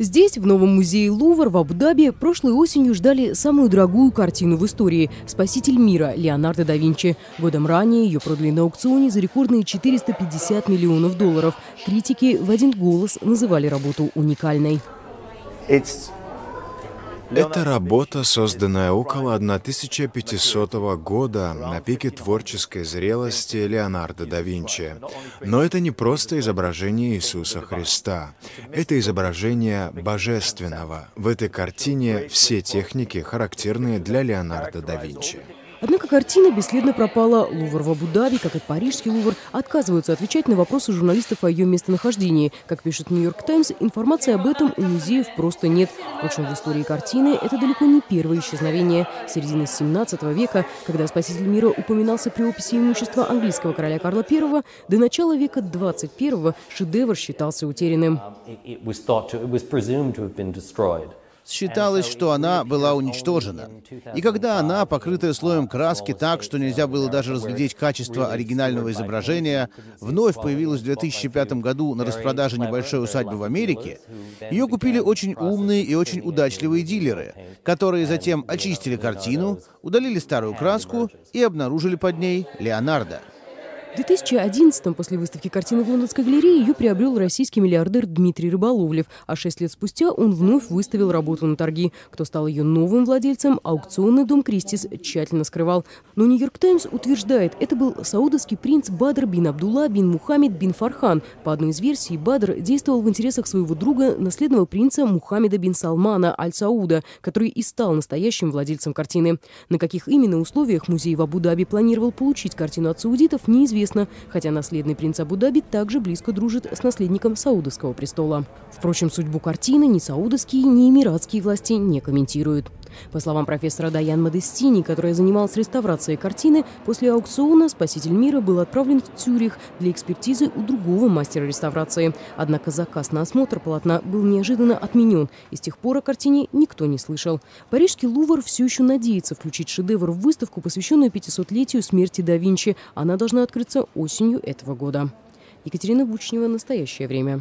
Здесь, в новом музее Лувр в Абу-Даби, прошлой осенью ждали самую дорогую картину в истории – «Спаситель мира» Леонардо да Винчи. Годом ранее ее продали на аукционе за рекордные 450 миллионов долларов. Критики в один голос называли работу уникальной. It's это работа, созданная около 1500 года на пике творческой зрелости Леонардо да Винчи. Но это не просто изображение Иисуса Христа. Это изображение божественного. В этой картине все техники, характерные для Леонардо да Винчи. Однако картина бесследно пропала. Лувр в Абу-Даби, как и парижский Лувр, отказываются отвечать на вопросы журналистов о ее местонахождении. Как пишет Нью-Йорк Таймс, информации об этом у музеев просто нет. Впрочем, в истории картины это далеко не первое исчезновение. С середины 17 века, когда спаситель мира упоминался при описи имущества английского короля Карла I, до начала века 21 шедевр считался утерянным. Считалось, что она была уничтожена. И когда она, покрытая слоем краски так, что нельзя было даже разглядеть качество оригинального изображения, вновь появилась в 2005 году на распродаже небольшой усадьбы в Америке, ее купили очень умные и очень удачливые дилеры, которые затем очистили картину, удалили старую краску и обнаружили под ней Леонардо. В 2011-м после выставки картины в Лондонской галерее ее приобрел российский миллиардер Дмитрий Рыболовлев, а шесть лет спустя он вновь выставил работу на торги. Кто стал ее новым владельцем, аукционный дом Кристис тщательно скрывал. Но Нью-Йорк Таймс утверждает, это был саудовский принц Бадр бин Абдулла бин Мухаммед бин Фархан. По одной из версий, Бадр действовал в интересах своего друга, наследного принца Мухаммеда бин Салмана Аль-Сауда, который и стал настоящим владельцем картины. На каких именно условиях музей в Абу-Даби планировал получить картину от саудитов, неизвестно известно, хотя наследный принц Абу-Даби также близко дружит с наследником Саудовского престола. Впрочем, судьбу картины ни саудовские, ни эмиратские власти не комментируют. По словам профессора Даян Модестини, которая занималась реставрацией картины, после аукциона «Спаситель мира» был отправлен в Цюрих для экспертизы у другого мастера реставрации. Однако заказ на осмотр полотна был неожиданно отменен, и с тех пор о картине никто не слышал. Парижский Лувр все еще надеется включить шедевр в выставку, посвященную 500-летию смерти да Винчи. Она должна открыться осенью этого года. Екатерина Бучнева. Настоящее время.